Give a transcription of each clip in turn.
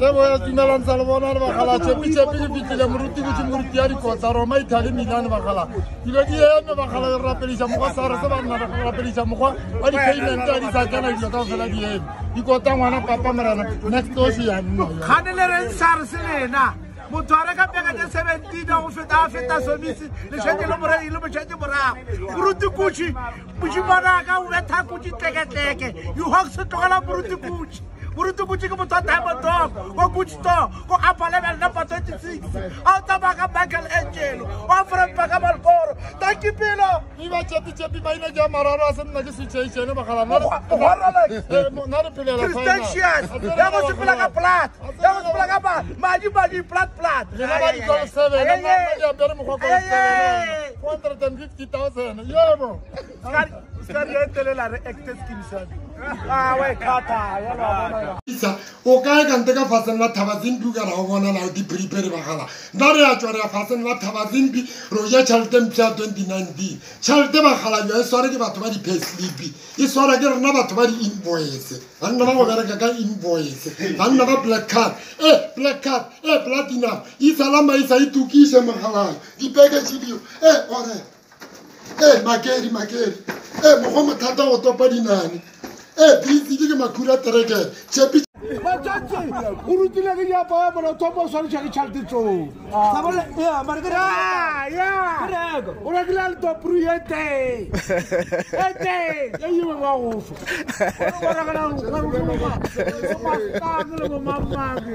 روایت ملان سلوانان و خلا چپی چپی بیتیله مروتی گوچی مروتیاری کوتا رومای تالی میلان و خلا دیلگی هم و خلا رپلیشا مخوا سارسه و من رپلیشا مخوا ولی پی منتاری ساکن ایلو تا خلا دی هم دی کوتا وانا پاپا مرانا نکتوشی هم خانه لرن سارسه نه متاركة بيجا سبنتين أو فتا فتا سوميسي لشتى لمرة إلو ore te botse ke motho wa timotop ko goodstor ko apalebale number twenty six a o tsamaya ka michael angelo o afrempa ka malboro taki pelo eba cepicepi maina ke a mararo a se nna ke sechaišene bagalaristatius e eh, ya go sepela ka plat ya go sepela ka madi madi plat plat hundred and fifty thousand yebo skari ya etelela re acted kimsane o kae kante ka fatsheng la thabazimpi o ka ra go bona nao di-prepare bagala nna re a tswa re ya fatsheng la thabazimpi re o ja tšhelete mpha ya 2019 tšhelete bagala jo e sware ke batho ba di-paslipi e sware ke rena batho ba di-invoice banna ba go bereka ka invoice banna ba black card e black card e platinum isalama isa e tukise mogalang dipekage dio e ore e makeri makeri e mogo mothata go topa dinane ebidike makhuri a tereke matsatsi o rutile ke diapaya mona tsopo swanetšha ke tšhalete tsoo rekile a letopru ete ete eiwe wa gofa oraaa le momamake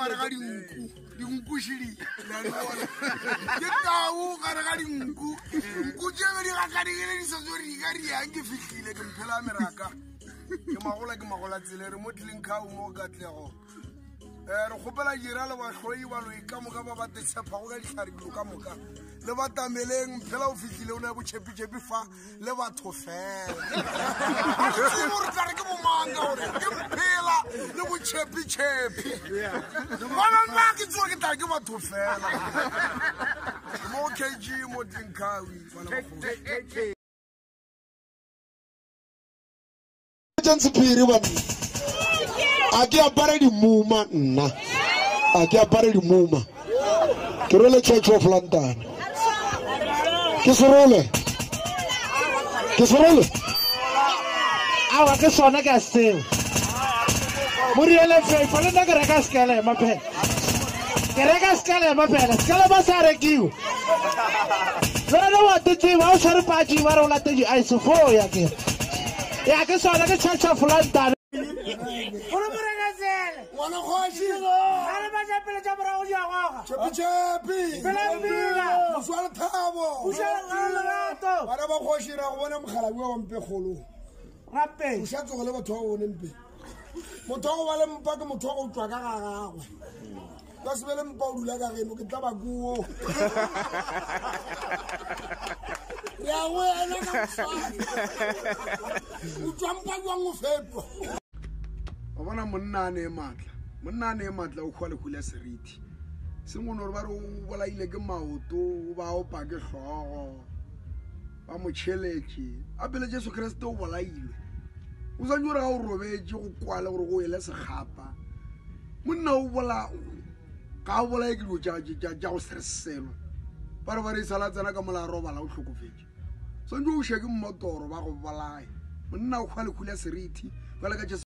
gare ga dinku dinku sedike tau gare ga dinku nku jebe di gakadigele di satso re dika riang ke fitlhile ke mphela a meraka ke magola ke magola tsele re mo tlileng kgao mo katlego um re kgopela jira le batlhoi baloi ka moka ba batetshepago ka ditlharilo ka moka le batameleng phela o fitlhile o ne ya bochepichepi fa le batho felaore kare ke bo khephi mana naki tsoke ta ke batho fela mo kg mo dinkawi sephiri banna a ke apare dimuma nna a ke apare dimuma ke role church of london ke serole ke serole awa ke sona ka seo murile fepalena kereka sikelema phela kereka sikelema phela sikelema sarekiwe lona watitsiva a swari paci vara ulateji ice four yakera yake sona ke chacha fulantan ba kgosira go bone mogalabi wa wampe kgolong rapeo sa tsogo le batho ba bone mpeng motho wa go ba lempa ke motho wa go tswa ka ga gagwe ka sebe lempa o dula ka geno ke tla bakuo re a go ena ka o tswampa jwang o fepa wa bona monna a ne e maatla monna a ne e maatla o kgwa lekhula seriti sengwene gore ba re o bolaile ke maoto o ba opa ke tlhogo ba motšheletše a pele jesu kereste o bolailwe o sane o re ga o robetse go kwale gore go ele segapa monna o bola ga o bolae ke dilo ja go sereselwa bare ba re sala tsena ka molaa robala o tlhokofetse sane o sheke mmotoro ba go bolae monna o kgwa lekhula serithi jwale ka